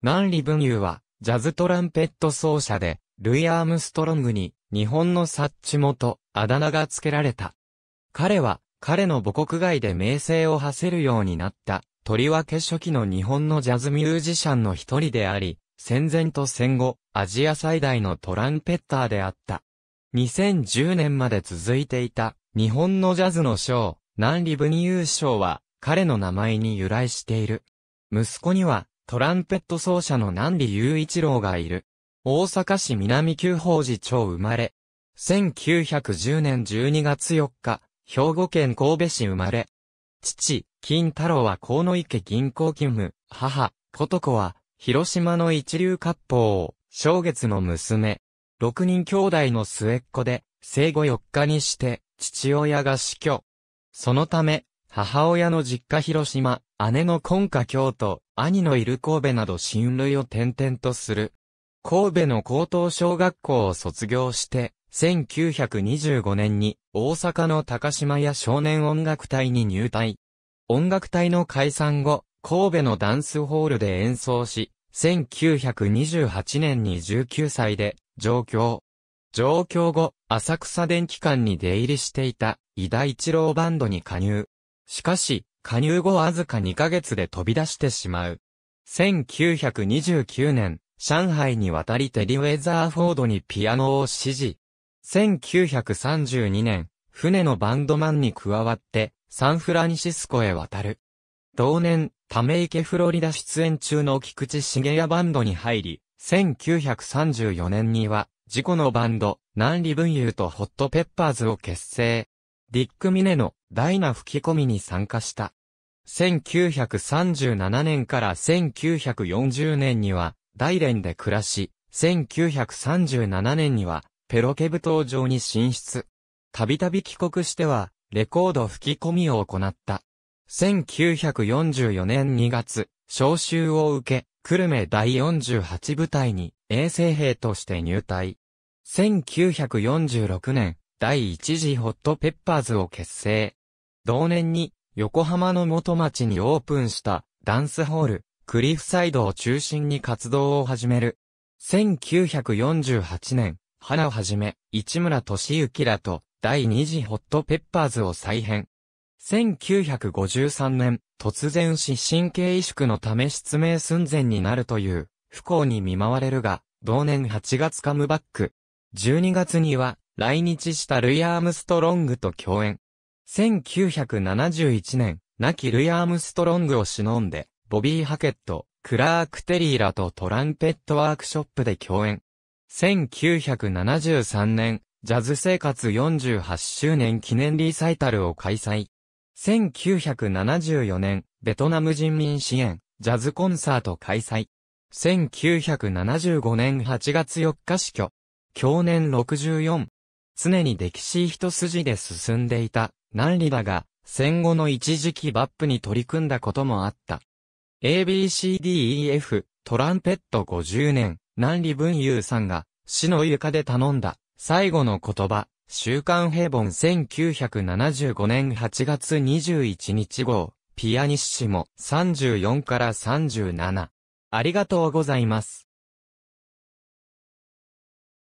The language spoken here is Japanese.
南里文雄は、ジャズトランペット奏者で、ルイ・アームストロングに、日本のサッチ元、あだ名が付けられた。彼は、彼の母国外で名声を馳せるようになった、とりわけ初期の日本のジャズミュージシャンの一人であり、戦前と戦後、アジア最大のトランペッターであった。2010年まで続いていた、日本のジャズの賞、南里文優賞は、彼の名前に由来している。息子には、トランペット奏者の南里雄一郎がいる。大阪市南九宝寺町生まれ。1910年12月4日、兵庫県神戸市生まれ。父、金太郎は河野池銀行勤務、母、琴子は、広島の一流割烹を、正月の娘。六人兄弟の末っ子で、生後4日にして、父親が死去。そのため、母親の実家広島、姉の今家京都、兄のいる神戸など親類を転々とする。神戸の高等小学校を卒業して、1925年に大阪の高島屋少年音楽隊に入隊。音楽隊の解散後、神戸のダンスホールで演奏し、1928年に19歳で上京。上京後、浅草電気館に出入りしていた、井田一郎バンドに加入。しかし、加入後わずか2ヶ月で飛び出してしまう。1929年、上海に渡りテディ・ウェザーフォードにピアノを指示。1932年、船のバンドマンに加わって、サンフランシスコへ渡る。同年、ため池フロリダ出演中の菊池重也バンドに入り、1934年には、自己のバンド、南里文雄とホットペッパーズを結成。ディック・ミネのダイナ吹き込みに参加した。1937年から1940年には、大連で暮らし、1937年には、ペロケブ島上に進出。たびたび帰国しては、レコード吹き込みを行った。1944年2月、召集を受け、久留米第48部隊に衛生兵として入隊。1946年、第一次ホットペッパーズを結成。同年に、横浜の元町にオープンしたダンスホール、クリフサイドを中心に活動を始める。1948年、花をはじめ、市村敏之らと第二次ホットペッパーズを再編。1953年、突然死神経萎縮のため失明寸前になるという不幸に見舞われるが、同年8月カムバック。12月には来日したルイ・アームストロングと共演。1971年、亡きルイ・アームストロングを忍んで、ボビー・ハケット、クラーク・テリーらとトランペットワークショップで共演。1973年、ジャズ生活48周年記念リサイタルを開催。1974年、ベトナム人民支援、ジャズコンサート開催。1975年8月4日死去。去年64。常に歴史一筋で進んでいた、南里だが、戦後の一時期バップに取り組んだこともあった。ABCDEF トランペット50年、南里文雄さんが死の床で頼んだ最後の言葉、週刊平凡1975年8月21日号、ピアニッシモ34から37。ありがとうございます。